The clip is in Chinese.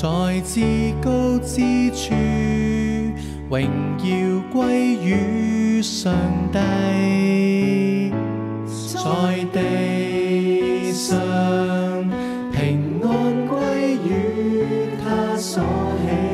在至高之处荣耀归于上帝。在地上平安归于他所起